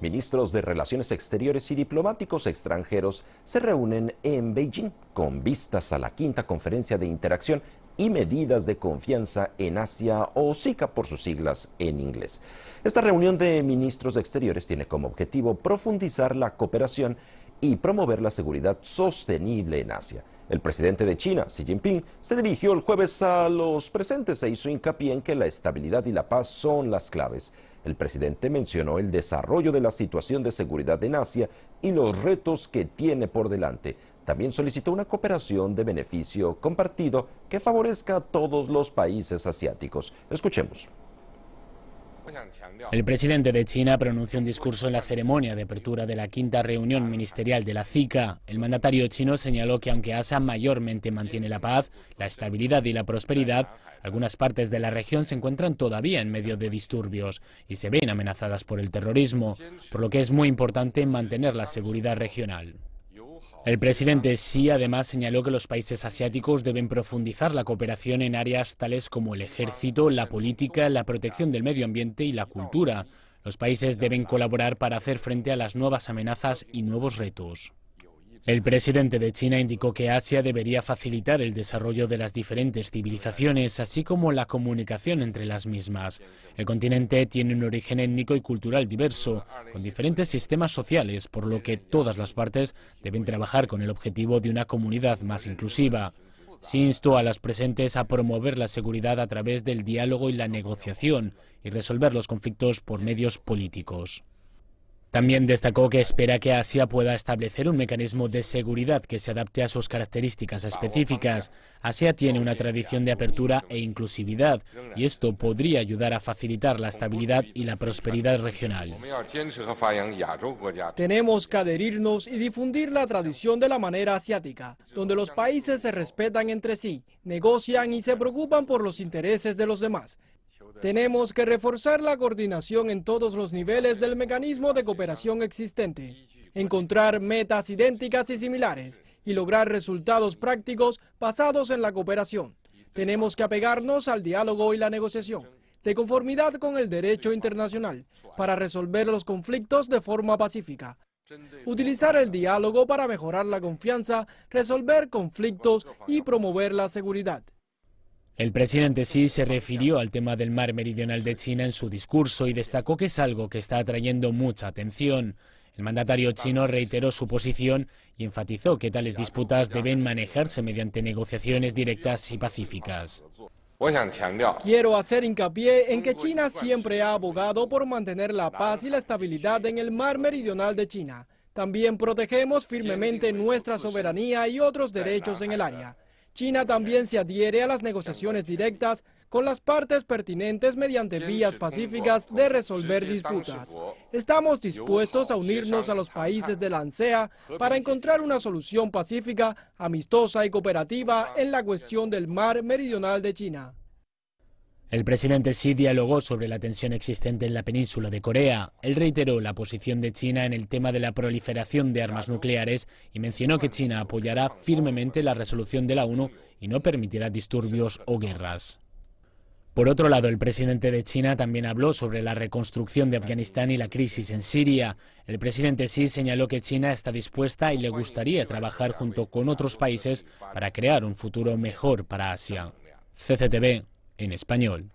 Ministros de Relaciones Exteriores y diplomáticos extranjeros se reúnen en Beijing con vistas a la quinta conferencia de interacción y medidas de confianza en Asia o SICA por sus siglas en inglés. Esta reunión de ministros de Exteriores tiene como objetivo profundizar la cooperación y promover la seguridad sostenible en Asia. El presidente de China, Xi Jinping, se dirigió el jueves a los presentes e hizo hincapié en que la estabilidad y la paz son las claves. El presidente mencionó el desarrollo de la situación de seguridad en Asia y los retos que tiene por delante. También solicitó una cooperación de beneficio compartido que favorezca a todos los países asiáticos. Escuchemos. El presidente de China pronunció un discurso en la ceremonia de apertura de la quinta reunión ministerial de la CICA. El mandatario chino señaló que aunque Asia mayormente mantiene la paz, la estabilidad y la prosperidad, algunas partes de la región se encuentran todavía en medio de disturbios y se ven amenazadas por el terrorismo, por lo que es muy importante mantener la seguridad regional. El presidente Xi además señaló que los países asiáticos deben profundizar la cooperación en áreas tales como el ejército, la política, la protección del medio ambiente y la cultura. Los países deben colaborar para hacer frente a las nuevas amenazas y nuevos retos. El presidente de China indicó que Asia debería facilitar el desarrollo de las diferentes civilizaciones, así como la comunicación entre las mismas. El continente tiene un origen étnico y cultural diverso, con diferentes sistemas sociales, por lo que todas las partes deben trabajar con el objetivo de una comunidad más inclusiva. Se instó a las presentes a promover la seguridad a través del diálogo y la negociación y resolver los conflictos por medios políticos. También destacó que espera que Asia pueda establecer un mecanismo de seguridad que se adapte a sus características específicas. Asia tiene una tradición de apertura e inclusividad y esto podría ayudar a facilitar la estabilidad y la prosperidad regional. Tenemos que adherirnos y difundir la tradición de la manera asiática, donde los países se respetan entre sí, negocian y se preocupan por los intereses de los demás. Tenemos que reforzar la coordinación en todos los niveles del mecanismo de cooperación existente, encontrar metas idénticas y similares y lograr resultados prácticos basados en la cooperación. Tenemos que apegarnos al diálogo y la negociación, de conformidad con el derecho internacional, para resolver los conflictos de forma pacífica. Utilizar el diálogo para mejorar la confianza, resolver conflictos y promover la seguridad. El presidente Xi se refirió al tema del mar meridional de China en su discurso y destacó que es algo que está atrayendo mucha atención. El mandatario chino reiteró su posición y enfatizó que tales disputas deben manejarse mediante negociaciones directas y pacíficas. Quiero hacer hincapié en que China siempre ha abogado por mantener la paz y la estabilidad en el mar meridional de China. También protegemos firmemente nuestra soberanía y otros derechos en el área. China también se adhiere a las negociaciones directas con las partes pertinentes mediante vías pacíficas de resolver disputas. Estamos dispuestos a unirnos a los países de la ANSEA para encontrar una solución pacífica, amistosa y cooperativa en la cuestión del mar meridional de China. El presidente Xi dialogó sobre la tensión existente en la península de Corea. Él reiteró la posición de China en el tema de la proliferación de armas nucleares y mencionó que China apoyará firmemente la resolución de la ONU y no permitirá disturbios o guerras. Por otro lado, el presidente de China también habló sobre la reconstrucción de Afganistán y la crisis en Siria. El presidente Xi señaló que China está dispuesta y le gustaría trabajar junto con otros países para crear un futuro mejor para Asia. CCTV en español.